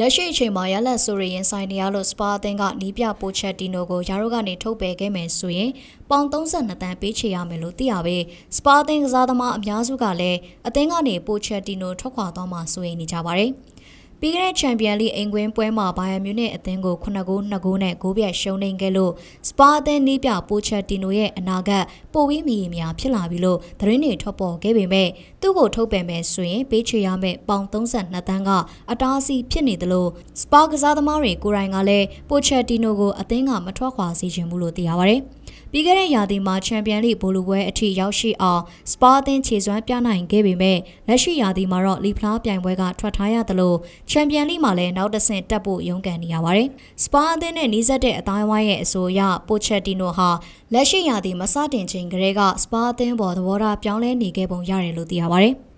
လက်ရှိအချိန်မှာရလက်ဆိုရရင်ဆိုင်နေရလို့စပါအသင်းကနီးပြပိုချက်တီနိုကိုယာရုကနေထုတ်ပယ်ခဲ့မယ်ဆိုရင်ပေါင်32တန်းပေးချေရမယ်လို့သိရပဲစပါအသင်းကစားသမားအများစုကလည်းအသင်းကနေပိုချက်တီနိုထွက်ခွာသွားမှဆိုရင်နေကြပါတယ်။ ပြီးခဲ့တဲ့ချန်ပီယံလိအိမ်ကွင်းပွဲမှာဘိုင်ယန်မြူနစ်အသင်းကို9ဂိုး2ဂိုးနဲ့ဂိုးပြတ်ရှုံးနိမ့်ခဲ့လို့စပါအသင်းနီးပြပိုချက်တီနိုရဲ့အနာဂတ်ပိုပြီးမီများဖြစ်လာပြီလို့သတင်းတွေထွက်ပေါ်ခဲ့ပေမဲ့သူ့ကိုထုတ်ပယ်မယ်ဆိုရင်ပေးချေရမယ့်ပေါင်32တန်းကအတားအဆီးဖြစ်နေတယ်လို့စပါကစားသမားတွေကိုယ်တိုင်ကလည်းပိုချက်တီနိုကိုအသင်းကမထွက်ခွာစေချင်ဘူးလို့သိရပါဗျ။ ပြီးခဲ့တဲ့ရာသီမှာချန်ပီယံလိဘိုလူပွဲအထိရောက်ရှိအောင်စပါအသင်းခြေစွမ်းပြနိုင်ခဲ့ပေမဲ့လက်ရှိရာသီမှာတော့လီဖလားပြိုင်ပွဲကထွက်ထားရသလိုချန်ပီယံလိမှာလည်းနောက်တစ်ဆင့်တက်ဖို့ရုန်းကန်နေရပါတယ်။စပါအသင်းနဲ့နှီးစပ်တဲ့အတိုင်းဝိုင်းရဲ့အဆိုအရပိုချက်တီနိုဟာလက်ရှိရာသီမစတင်ချိန်ကလေးကစပါအသင်းပေါ်သဘောထားပြောင်းလဲနေခဲ့ပုံရတယ်လို့သိရပါတယ်။